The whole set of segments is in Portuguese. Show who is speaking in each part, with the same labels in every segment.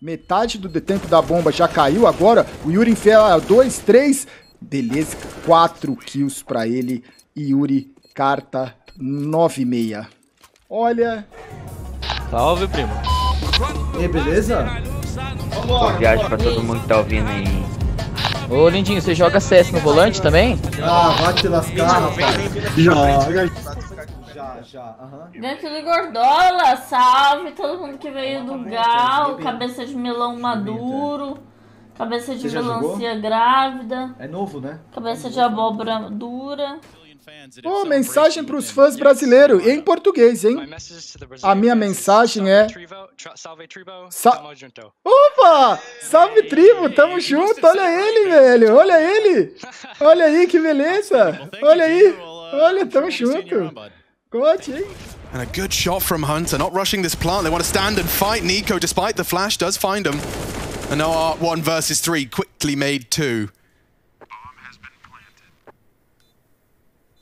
Speaker 1: Metade do tempo da bomba já caiu agora. O Yuri enfia 2, 3. Beleza, 4 kills pra ele. Yuri, carta 9,6. Olha.
Speaker 2: Salve, primo.
Speaker 3: E aí, beleza?
Speaker 4: Boa viagem pra todo mundo que tá ouvindo aí.
Speaker 2: Ô, Lindinho, você joga CS no volante também?
Speaker 3: Ah, vai te lascar, rapaz. Joga. Já, já, aham.
Speaker 5: Dentro do Gordola, salve todo mundo que veio do Gal, cabeça de melão maduro, cabeça de melancia grávida,
Speaker 3: É novo, né?
Speaker 5: cabeça de abóbora dura.
Speaker 1: Pô, mensagem pros fãs brasileiros, em português, hein? A minha mensagem é... Sa Opa! Salve, tribo! Tamo junto! Olha ele, velho! Olha ele! Olha aí, que beleza! Olha aí! Olha, tamo junto! Gote, hein?
Speaker 6: And a good shot from Hunter, not rushing this plant. They want to stand and fight Nico, despite the flash does find him. And now our one versus three, quickly made two.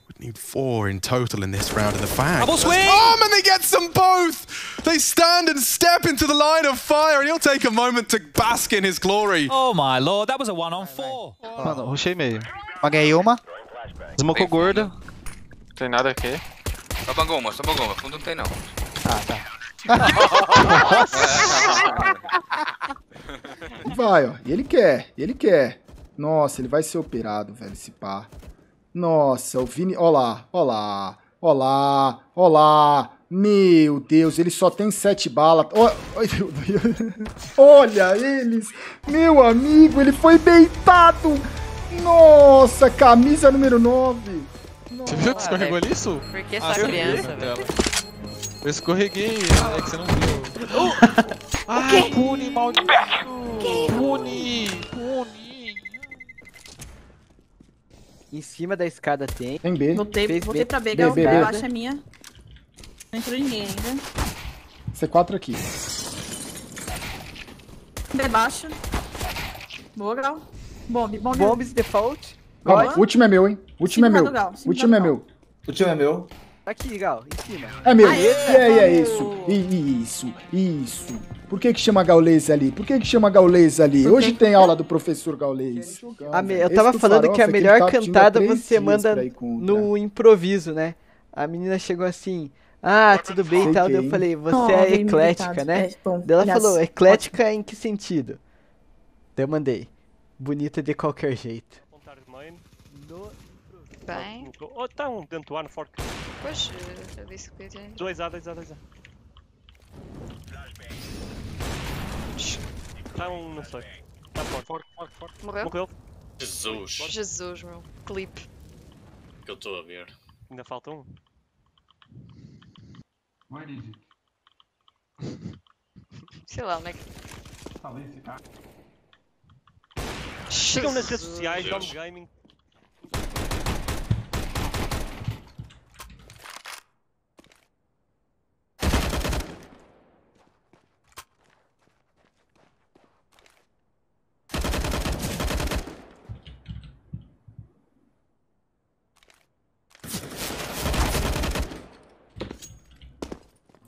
Speaker 6: Would need four in total in this round of the fag.
Speaker 7: Double swing!
Speaker 6: Oh, and they get them both! They stand and step into the line of fire, and he'll take a moment to bask in his glory.
Speaker 7: Oh my lord, that was a one on four.
Speaker 8: Mano, rushei meio.
Speaker 9: Paguei uma.
Speaker 8: Smocou gordo.
Speaker 10: Tem nada aqui. Só bangou uma, só bangou uma. Fundo não tem não.
Speaker 9: Ah, tá.
Speaker 1: Vai, ó. E ele quer, e ele quer. Nossa, ele vai ser operado, velho, esse pá. Nossa, o Vini... Ó lá, ó lá, ó lá, ó lá. Meu Deus, ele só tem sete balas. Olha eles. Meu amigo, ele foi beitado. Nossa, camisa número 9.
Speaker 8: Você viu que escorregou ali, Su?
Speaker 11: Por que
Speaker 8: Ah,
Speaker 11: só criança, velho?
Speaker 8: Eu escorreguei, é que você não viu. Ah, Pune, maldito! Pune! Pune!
Speaker 9: Em cima da escada tem.
Speaker 1: Tem B.
Speaker 12: Voltei,
Speaker 9: Fez
Speaker 12: voltei
Speaker 9: B.
Speaker 12: pra B,
Speaker 1: B,
Speaker 12: Gal.
Speaker 1: B,
Speaker 12: B,
Speaker 1: B.
Speaker 12: baixa é minha. Não entrou ninguém ainda.
Speaker 1: C4 aqui.
Speaker 12: B baixa. Boa, Gal. Bomb, bomb.
Speaker 9: Bombs default.
Speaker 1: Calma, o último é meu, hein? O último é meu. O último é meu.
Speaker 3: O time é meu.
Speaker 9: Aqui, Gal, em cima.
Speaker 1: É meu.
Speaker 12: Aê,
Speaker 1: E aí, é isso. Isso, isso. Por que que chama Gaulês ali? Por que que chama Gaulês ali? Hoje tem aula do professor Gaulês.
Speaker 9: A me- eu tava
Speaker 1: do
Speaker 9: falando
Speaker 1: Farofa
Speaker 9: que a melhor
Speaker 1: tá
Speaker 9: cantada você manda no improviso, né? A menina chegou assim, ah, tudo bem e tal.
Speaker 1: que,
Speaker 9: Daí eu falei, você
Speaker 12: Oh,
Speaker 9: é eclética, né?
Speaker 12: É,
Speaker 9: ela falou, eclética em que sentido? Daí eu mandei, bonita de qualquer jeito.
Speaker 11: Bem.
Speaker 7: Oh, está um dentro do ar no forte.
Speaker 11: Pois, eu disse que podia.
Speaker 7: 2A, 2A, 2A. Está um, não sei. Está forte, forte, forte, forte.
Speaker 11: Morreu?
Speaker 7: Morreu.
Speaker 10: Jesus.
Speaker 11: Jesus, meu. Clipe.
Speaker 10: Que eu estou a ver.
Speaker 7: Ainda falta um.
Speaker 11: Sei lá, onde é que.
Speaker 7: Ścigał nas
Speaker 11: jest...
Speaker 7: Ja idę gaming.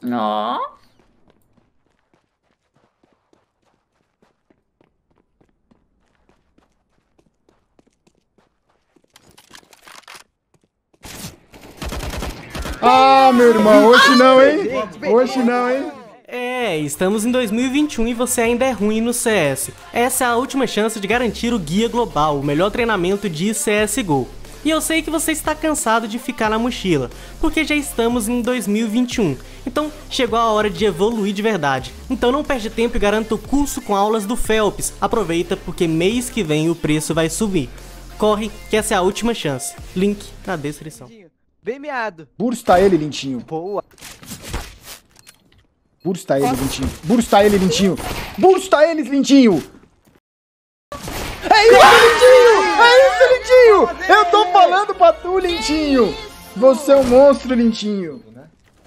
Speaker 5: No.
Speaker 1: Ah, meu irmão, hoje não, hein? Hoje não, hein?
Speaker 13: É, estamos em 2021 e você ainda é ruim no CS. Essa é a última chance de garantir o Guia Global, o melhor treinamento de CSGO. E eu sei que você está cansado de ficar na mochila, porque já estamos em 2021. Então chegou a hora de evoluir de verdade. Então não perde tempo e garanta o curso com aulas do Phelps. Aproveita porque mês que vem o preço vai subir. Corre, que essa é a última chance. Link na descrição.
Speaker 9: Bem meado.
Speaker 1: Bursta ele, Lintinho.
Speaker 9: Boa.
Speaker 1: Bursta ele, Lintinho. Bursta ele, Lintinho. Bursta eles, Lintinho. É isso, Lintinho! É isso, Lintinho! Eu tô falando pra tu, Lintinho. Você é um monstro, Lintinho.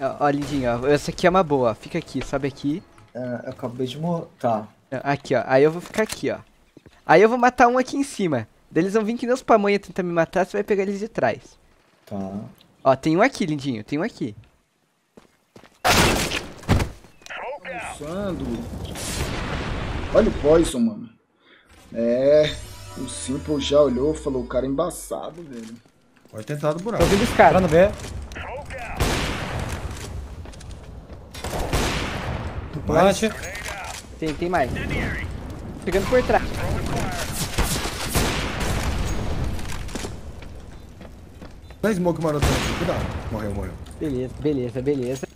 Speaker 9: Ó, ó, lindinho, ó, essa aqui é uma boa. Fica aqui, sobe aqui.
Speaker 3: É, eu acabei de morrer. Tá.
Speaker 9: Aqui, ó. Aí eu vou ficar aqui, ó. Aí eu vou matar um aqui em cima. Daí Eles vão vir que nem os pamonha tentar me matar, você vai pegar eles de trás.
Speaker 3: Tá.
Speaker 9: Ó, tem um aqui, lindinho, tem um aqui.
Speaker 1: Almoçando. Olha o Poison, mano. É. O Simple já olhou e falou: o cara é embaçado, velho.
Speaker 3: Pode tentar do buraco.
Speaker 9: Tô vindo os caras.
Speaker 3: Entrando B.
Speaker 9: Tem, tem mais. Pegando por trás.
Speaker 3: Dá smoke maroto aqui. Cuidado. Morreu, morreu.
Speaker 9: Beleza, beleza, beleza.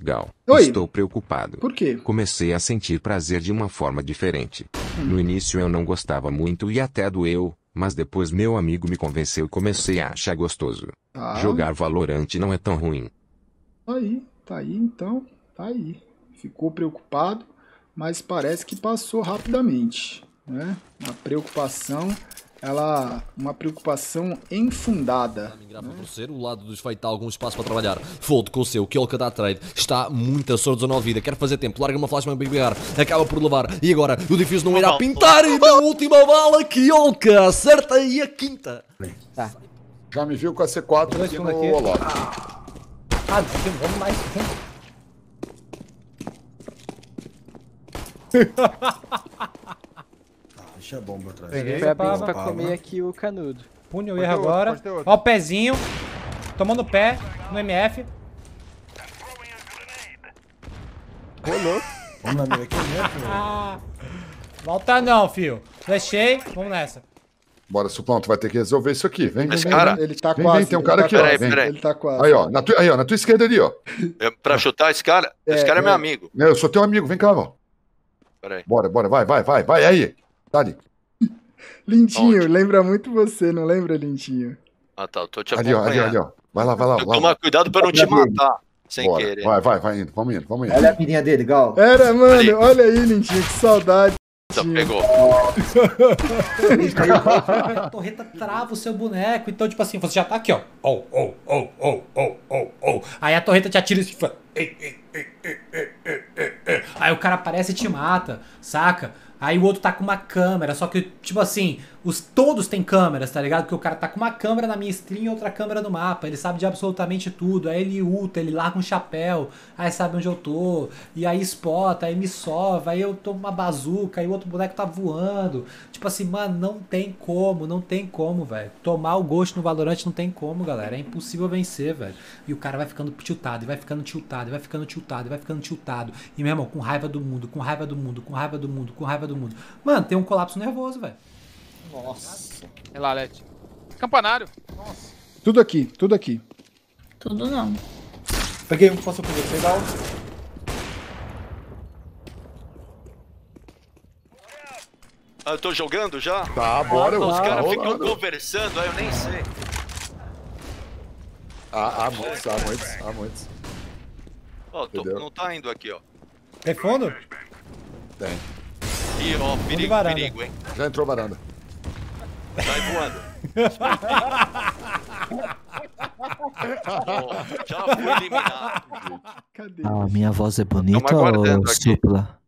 Speaker 14: Gal.
Speaker 1: Oi.
Speaker 14: Estou preocupado.
Speaker 1: Por quê?
Speaker 14: Comecei a sentir prazer de uma forma diferente. No início eu não gostava muito e até doeu, mas depois meu amigo me convenceu e comecei a achar gostoso.
Speaker 1: Tá.
Speaker 14: Jogar Valorant não é tão ruim.
Speaker 1: Tá aí, tá aí então, tá aí. Ficou preocupado, mas parece que passou rapidamente, né? Uma preocupação, ela, uma preocupação enfundada.
Speaker 15: Para torcer, o lado dos feito algum espaço para trabalhar. Fold com o seu Kill dá trade. Está muito a sor 19 vida. Quer fazer tempo. Larga uma flash para pegar. Acaba por levar. E agora o difícil não irá pintar. E deu a última bala. Kiolka acerta aí a quinta.
Speaker 9: Tá.
Speaker 16: Já me viu com a C4 aqui no Olop.
Speaker 3: Ah, vamos mais. Deixa a bomba atrás.
Speaker 9: Foi a Bix pra comer aqui o canudo.
Speaker 3: Pune o erro agora.
Speaker 9: outro.
Speaker 3: Ó o pezinho. Tomou no pé, no MF.
Speaker 9: Rolou.
Speaker 3: Vamos na minha aqui mesmo. Ah, volta não, fio. Flechei, vamos nessa.
Speaker 16: Bora, Suplão, tu vai ter que resolver isso aqui. Vem,
Speaker 1: Esse
Speaker 16: vem.
Speaker 1: cara-
Speaker 16: vem.
Speaker 1: ele tá
Speaker 16: vem,
Speaker 1: quase,
Speaker 16: Vem, tem um
Speaker 1: ele
Speaker 16: cara
Speaker 1: tá
Speaker 16: aqui,
Speaker 1: quase,
Speaker 16: ó. Vem.
Speaker 1: peraí. Ele tá quase.
Speaker 16: Aí, ó. Na tua, aí, ó. Na tua esquerda ali, ó.
Speaker 10: É pra chutar esse cara? Esse
Speaker 1: É,
Speaker 10: cara é meu
Speaker 1: é.
Speaker 10: amigo.
Speaker 16: Eu sou teu amigo, vem cá, ó.
Speaker 10: Peraí.
Speaker 16: Bora, bora, vai, vai, vai, vai. Aí. Dali.
Speaker 1: Lindinho, lembra muito você, não lembra, Lindinho?
Speaker 10: Ah, tá. Eu tô te
Speaker 16: Ali, ó, ali,
Speaker 10: acompanhando.
Speaker 16: ali, ó. Vai lá, vai lá. vai lá.
Speaker 10: Toma cuidado pra não te matar. Sem
Speaker 16: Bora.
Speaker 10: querer.
Speaker 16: Vai, vai, vai indo. Vamos indo, vamos indo.
Speaker 3: Olha a pirinha dele, Gal.
Speaker 1: Era, mano, olha aí, Lindinho, que saudade.
Speaker 10: Só pegou.
Speaker 3: a torreta trava o seu boneco. Então, tipo assim, você já tá aqui, ó. Oh, oh, oh, oh, oh, oh, oh. Aí a torreta te atira e fala. Aí o cara aparece e te mata, saca? Aí o outro tá com uma câmera, só que, tipo assim, os todos têm câmeras, tá ligado? Porque o cara tá com uma câmera na minha stream e outra câmera no mapa. Ele sabe de absolutamente tudo. Aí ele ulta, ele larga um chapéu, aí sabe onde eu tô. E aí spota, aí me sova, aí eu tomo uma bazuca, aí o outro boneco tá voando. Tipo assim, mano, não tem como, não tem como, velho. Tomar o gosto no Valorant não tem como, galera. É impossível vencer, velho. E o cara vai ficando tiltado, e vai ficando tiltado, e vai ficando tiltado, vai ficando tiltado. E, meu irmão, com raiva do mundo, com raiva do mundo, com raiva do mundo, com raiva do mundo. Mano, tem um colapso nervoso, velho.
Speaker 8: Nossa. É lá, Lete. Campanário. Nossa.
Speaker 1: Tudo aqui, tudo aqui.
Speaker 5: Tudo não.
Speaker 3: Peguei um, passou por você, Gal.
Speaker 10: Ah, eu tô jogando já?
Speaker 16: Tá, bora,
Speaker 10: Os
Speaker 16: tá
Speaker 10: caras ficam conversando, aí eu nem sei.
Speaker 16: Há, há muitos, há muitos, há muitos.
Speaker 10: Ó, tô- não tá indo aqui, ó.
Speaker 3: Tem fundo?
Speaker 16: Tem.
Speaker 10: Ih, ó, perigo, perigo, hein?
Speaker 16: Já entrou varanda.
Speaker 10: Sai voando. Ó, já fui eliminado.
Speaker 1: Cadê?
Speaker 17: A minha voz é bonita ou supla?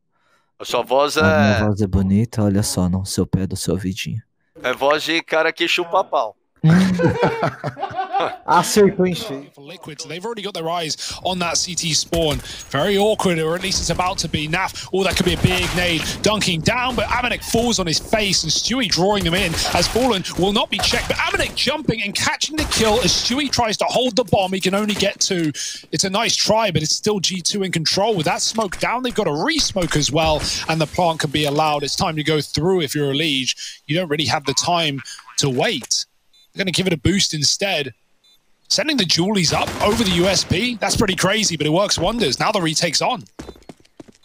Speaker 10: A sua voz
Speaker 17: A minha
Speaker 10: é,
Speaker 17: voz é bonita, olha só, no seu pé do seu ouvidinho.
Speaker 10: é voz de cara que chupa pau.
Speaker 3: Acertou em cheio.
Speaker 18: for Liquid, so they've already got their eyes on that CT spawn. Very awkward, or at least it's about to be. Naf, oh, that could be a big nade. Dunking down, but Amanek falls on his face, and Stewie drawing them in as Fallen will not be checked. But Amanek jumping and catching the kill as Stewie tries to hold the bomb. He can only get two. It's a nice try, but it's still G2 in control. With that smoke down, they've got a re-smoke as well, and the plant can be allowed. It's time to go through if you're a liege. You don't really have the time to wait. They're going to give it a boost instead. Sending the Julies up over the USP, that's pretty crazy, but it works wonders. Now the retake's on.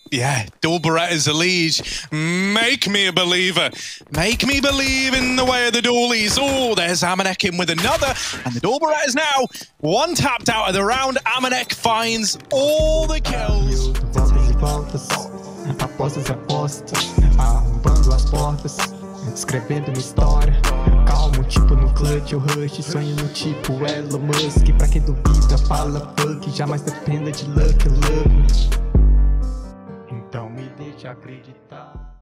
Speaker 6: Yeah, Dual Beretta's a liege. Make me a believer. Make me believe in the way of the Dualies. Oh, there's Amanek in with another. And the Dual Beretta's now one tapped out of the round. Amanek finds all the kills.
Speaker 19: Voltas e voltas, apostas e apostas, arrombando as portas, escrevendo uma história. Tipo no clutch ou rush, sonho no tipo Elon Musk. Pra quem duvida, fala fuck, jamais dependa de luck, luck. Então me deixa acreditar.